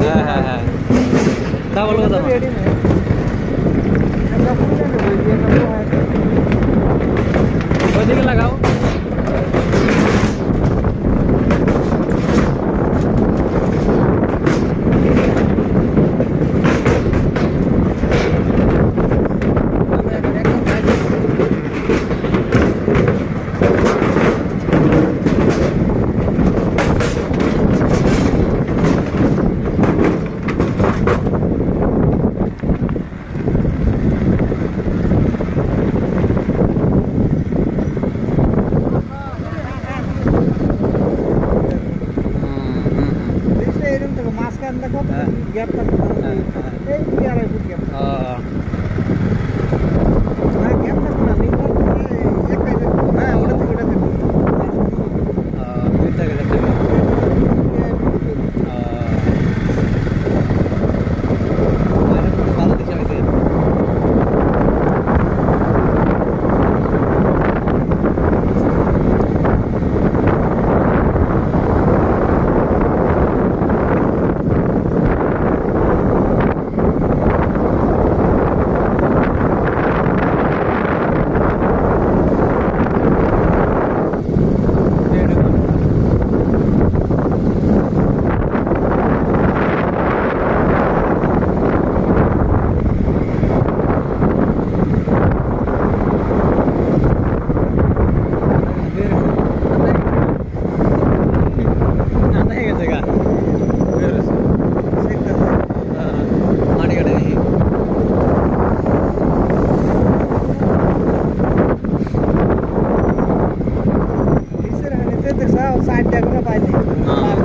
হ্যাঁ হ্যাঁ হ্যাঁ ডাবল কথা ওইদিকে লাগাও গ্যাপটা কত গ্যাপটা এই দুই আড়াই ফুট গ্যাপ काट देगा ना पाजी